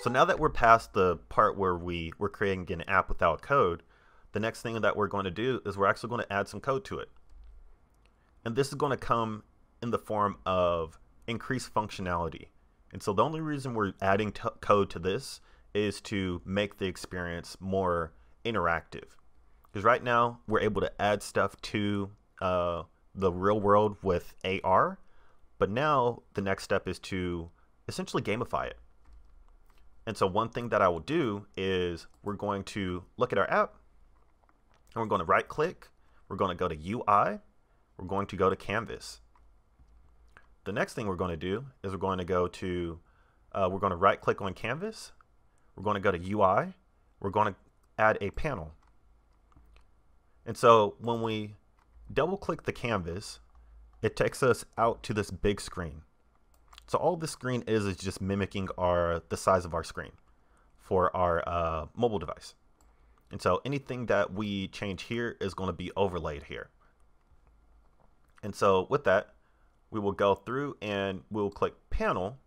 So now that we're past the part where we, we're creating an app without code, the next thing that we're going to do is we're actually going to add some code to it. And this is going to come in the form of increased functionality. And so the only reason we're adding code to this is to make the experience more interactive. Because right now we're able to add stuff to uh, the real world with AR, but now the next step is to essentially gamify it. And so one thing that I will do is we're going to look at our app and we're going to right click. We're going to go to UI. We're going to go to Canvas. The next thing we're going to do is we're going to go to, uh, we're going to right click on Canvas. We're going to go to UI. We're going to add a panel. And so when we double click the canvas, it takes us out to this big screen. So all this screen is is just mimicking our the size of our screen for our uh, mobile device. And so anything that we change here is going to be overlaid here. And so with that, we will go through and we'll click panel.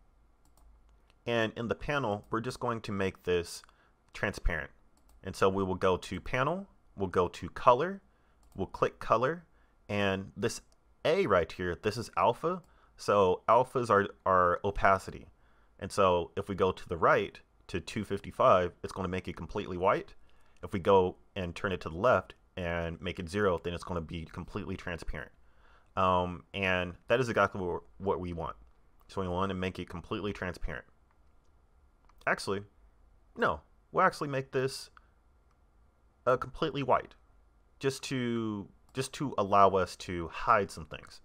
And in the panel, we're just going to make this transparent. And so we will go to panel, we'll go to color, we'll click color, and this A right here, this is alpha. So alpha is our, our opacity. And so if we go to the right to 255, it's going to make it completely white. If we go and turn it to the left and make it zero, then it's going to be completely transparent. Um, and that is exactly what we want. So we want to make it completely transparent. Actually, no, we'll actually make this uh, completely white just to just to allow us to hide some things.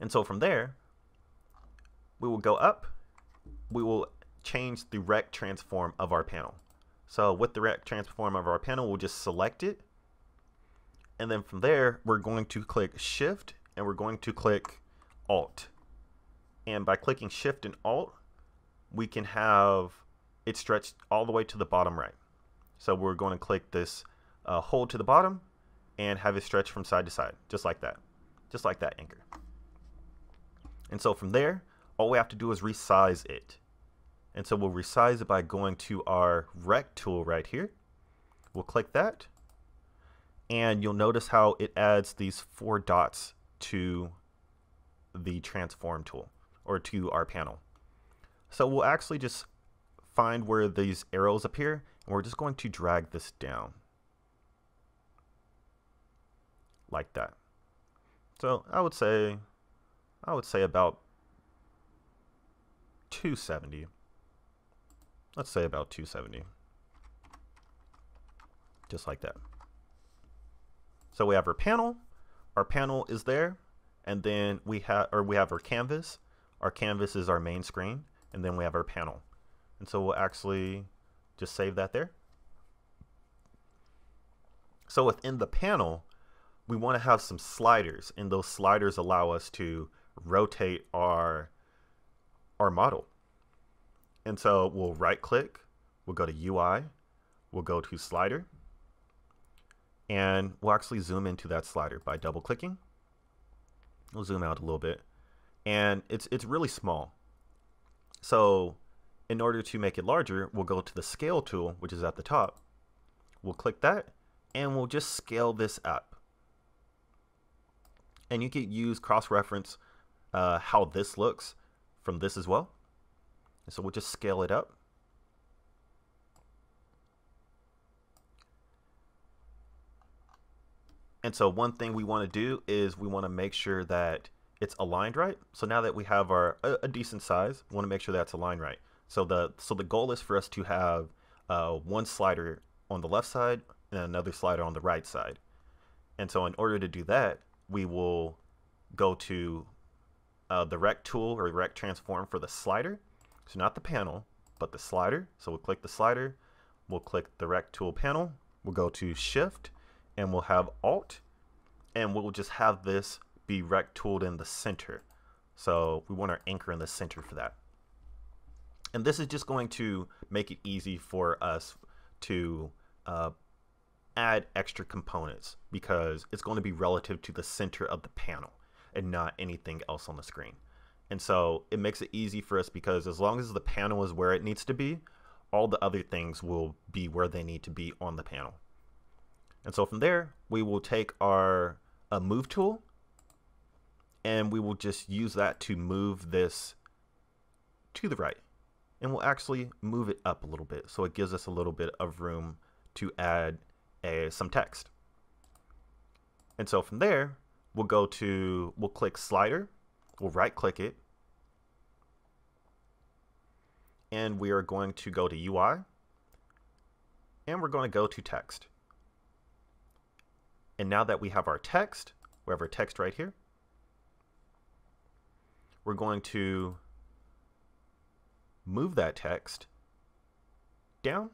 And so from there, we will go up, we will change the rect transform of our panel. So with the rect transform of our panel, we'll just select it. And then from there, we're going to click shift and we're going to click alt. And by clicking shift and alt, we can have it stretched all the way to the bottom right. So we're going to click this uh, hold to the bottom and have it stretch from side to side, just like that. Just like that anchor. And so from there, all we have to do is resize it. And so we'll resize it by going to our rect tool right here. We'll click that. And you'll notice how it adds these four dots to the transform tool or to our panel. So we'll actually just find where these arrows appear and we're just going to drag this down like that. So I would say I would say about 270. Let's say about 270. Just like that. So we have our panel. Our panel is there. And then we have or we have our canvas. Our canvas is our main screen. And then we have our panel. And so we'll actually just save that there. So within the panel, we want to have some sliders. And those sliders allow us to rotate our our model. And so we'll right click, we'll go to UI, we'll go to slider, and we'll actually zoom into that slider by double clicking. We'll zoom out a little bit. And it's it's really small. So in order to make it larger, we'll go to the scale tool, which is at the top. We'll click that and we'll just scale this up. And you can use cross-reference uh, how this looks from this as well. So we'll just scale it up. And so one thing we want to do is we want to make sure that it's aligned right. So now that we have our a, a decent size, we want to make sure that's aligned right. So the so the goal is for us to have uh, one slider on the left side and another slider on the right side. And so in order to do that, we will go to uh, the rect tool or rect transform for the slider. So not the panel, but the slider. So we'll click the slider. We'll click the rect tool panel. We'll go to shift and we'll have alt and we'll just have this be rect tooled in the center. So we want our anchor in the center for that. And this is just going to make it easy for us to uh, add extra components because it's going to be relative to the center of the panel and not anything else on the screen. And so it makes it easy for us because as long as the panel is where it needs to be, all the other things will be where they need to be on the panel. And so from there, we will take our uh, move tool and we will just use that to move this to the right. And we'll actually move it up a little bit so it gives us a little bit of room to add a, some text. And so from there, we'll go to, we'll click slider, we'll right click it, and we are going to go to UI, and we're going to go to text. And now that we have our text, we have our text right here, we're going to move that text down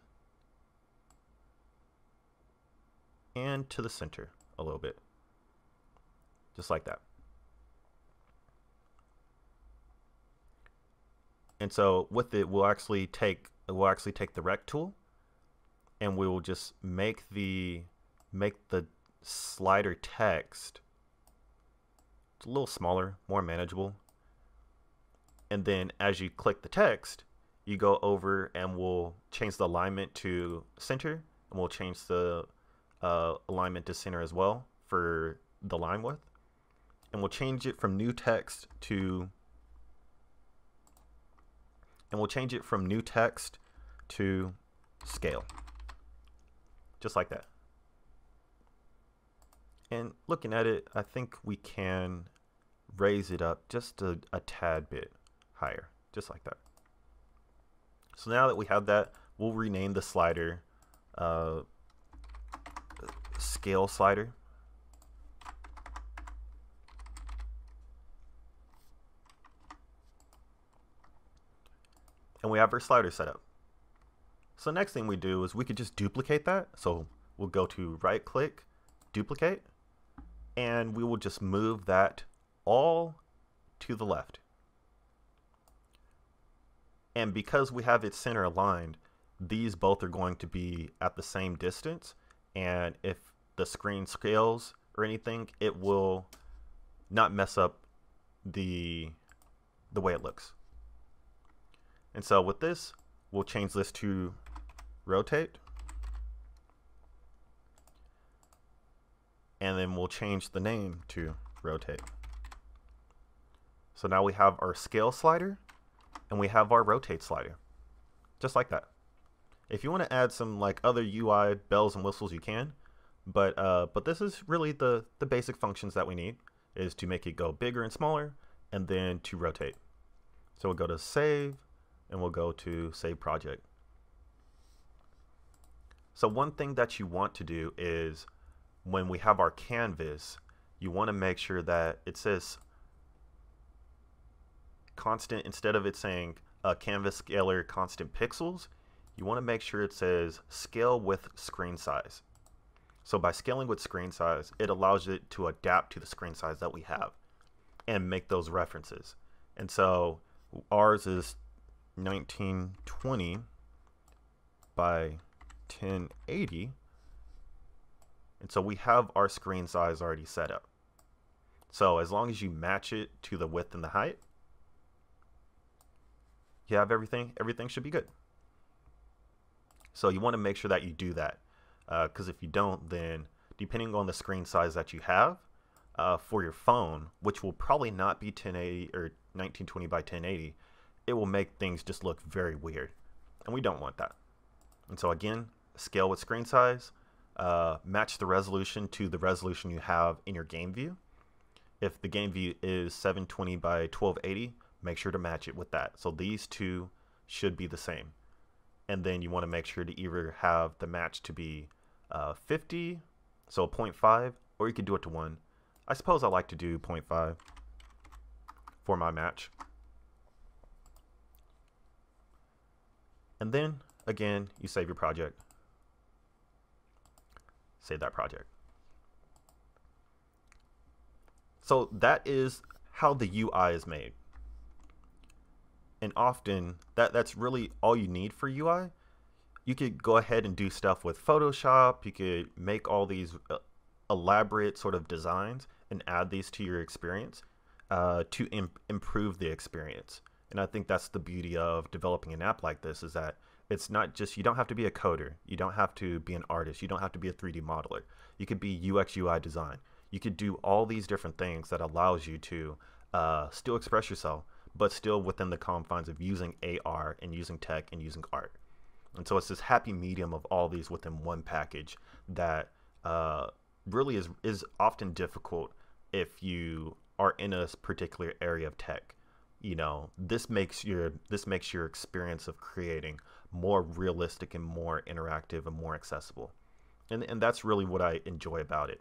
and to the center a little bit. Just like that. And so with it, we'll actually take we'll actually take the rect tool and we will just make the make the slider text a little smaller, more manageable. And then as you click the text, you go over and we'll change the alignment to center and we'll change the uh, alignment to center as well for the line width. And we'll change it from new text to and we'll change it from new text to scale. Just like that. And looking at it, I think we can raise it up just a, a tad bit higher, just like that. So now that we have that, we'll rename the slider uh, scale slider. And we have our slider set up. So next thing we do is we could just duplicate that. So we'll go to right click, duplicate, and we will just move that all to the left. And because we have it center aligned, these both are going to be at the same distance. And if the screen scales or anything, it will not mess up the the way it looks. And so with this, we'll change this to rotate. And then we'll change the name to rotate. So now we have our scale slider and we have our rotate slider. Just like that. If you want to add some like other UI bells and whistles, you can. But uh, but this is really the, the basic functions that we need is to make it go bigger and smaller and then to rotate. So we'll go to save and we'll go to save project. So one thing that you want to do is when we have our canvas, you want to make sure that it says constant instead of it saying uh, canvas scaler constant pixels you want to make sure it says scale with screen size so by scaling with screen size it allows it to adapt to the screen size that we have and make those references and so ours is 1920 by 1080 and so we have our screen size already set up so as long as you match it to the width and the height you have everything, everything should be good. So you want to make sure that you do that because uh, if you don't, then depending on the screen size that you have uh, for your phone, which will probably not be 1080 or 1920 by 1080, it will make things just look very weird. And we don't want that. And so again, scale with screen size, uh, match the resolution to the resolution you have in your game view. If the game view is 720 by 1280, make sure to match it with that. So these two should be the same. And then you want to make sure to either have the match to be uh, 50, so 0.5, or you could do it to 1. I suppose I like to do 0.5 for my match. And then, again, you save your project. Save that project. So that is how the UI is made and often that that's really all you need for UI. You could go ahead and do stuff with Photoshop. You could make all these uh, elaborate sort of designs and add these to your experience. uh, to Im- improve the experience. And I think that's the beauty of developing an app like this is that it's not just you don't have to be a coder, you don't have to be an artist, you don't have to be a 3D modeler. You could be UX UI design. You could do all these different things that allows you to uh, still express yourself, but still within the confines of using AR and using tech and using art. And so it's this happy medium of all these within one package that uh, really is is often difficult if you are in a particular area of tech. You know, this makes your this makes your experience of creating more realistic and more interactive and more accessible. And and that's really what I enjoy about it.